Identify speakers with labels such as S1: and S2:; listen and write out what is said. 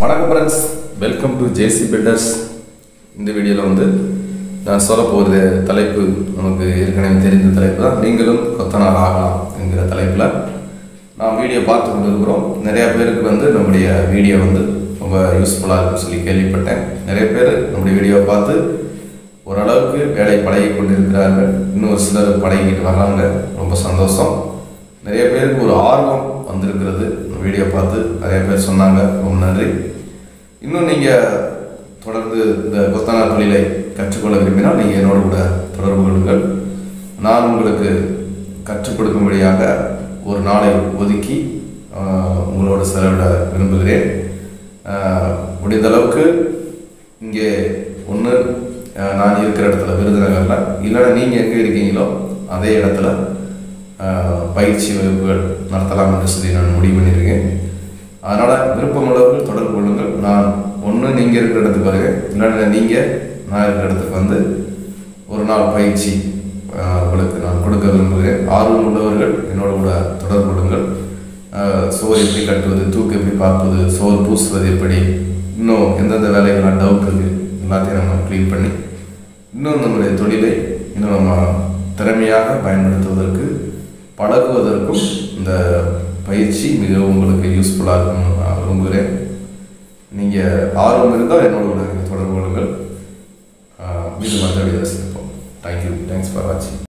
S1: வணக்கம் friends welcome to JC builders இந்த வீடியோவில் வந்து நான் சொல்ல போகிற தலைப்பு நமக்கு ஏற்கனவே தெரிந்த தலைப்பு தான். நீங்களும் கொத்தனார் ஆகலாம் என்கிற தலைப்பில் நான் வீடியோ பார்த்து கொண்டு இருக்கிறோம் நிறையா பேருக்கு வந்து நம்முடைய வீடியோ வந்து ரொம்ப யூஸ்ஃபுல்லாக இருக்குன்னு சொல்லி கேள்விப்பட்டேன். நிறைய பேர் நம்முடைய வீடியோவை பார்த்து ஓரளவுக்கு வேலை பழகி கொண்டிருக்கிறார்கள். இன்னும் ஒரு சிலர் பழகிக்கிட்டு வர்றாங்க. ரொம்ப சந்தோஷம். நிறைய பேருக்கு ஒரு ஆர்வம் வந்திருக்கிறது. வீடியோ பார்த்து நிறைய பேர் சொன்னாங்க. ரொம்ப நன்றி. இன்னும் நீங்கள் தொடர்ந்து இந்த கொத்தனார் தொழிலை கற்றுக்கொள்ள விரும்பினால் நீங்கள் என்னோட கூட தொடர்பு கொள்ளுங்கள். நான் உங்களுக்கு கற்றுக் கொடுக்கும்படியாக ஒரு நாளை ஒதுக்கி உங்களோட செலவிட விரும்புகிறேன். முடிந்த அளவுக்கு இங்கே ஒன்று நான் இருக்கிற இடத்துல விருதுநகரில் இல்லைன்னா நீங்கள் எங்கே இருக்கீங்களோ அதே இடத்துல பயிற்சி வகுப்புகள் நடத்தலாம் என்று சொல்லி நான் முடிவு பண்ணியிருக்கேன். அதனால் விருப்பமுள்ளவர்கள் தொடர்பு கொள்ளுங்கள். நான் ஒன்று நீங்கள் இருக்கிற இடத்துக்கு வருவேன் இல்லைன்னா நீங்கள் நான் இருக்கிற இடத்துக்கு வந்து ஒரு நாள் பயிற்சி உங்களுக்கு நான் கொடுக்க விரும்புகிறேன். ஆர்வம் உள்ளவர்கள் என்னோட கூட தொடர்பு கொள்ளுங்கள். சோறு எப்படி கட்டுவது தூக்கு எப்படி பார்ப்பது சோறு பூசுவது எப்படி இன்னும் எந்தெந்த வேலைகள்லாம் டவுட் இருக்குது எல்லாத்தையும் நம்ம க்ளீன் பண்ணி இன்னும் நம்முடைய தொழிலை இன்னும் நம்ம திறமையாக பயன்படுத்துவதற்கு பழகுவதற்கும் இந்த பயிற்சி மிகவும் உங்களுக்கு யூஸ்ஃபுல்லாக இருக்கும் நான் விரும்புகிறேன். நீங்கள் ஆர்வம் இருந்தால் என்னோட கூட தொடர்பு கொள்ளுங்கள். ஆஹ் மீண்டும் அடுத்த சந்திப்போம். தேங்க்யூ தேங்க்ஸ் ஃபார் வாட்சிங்